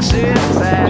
fix it.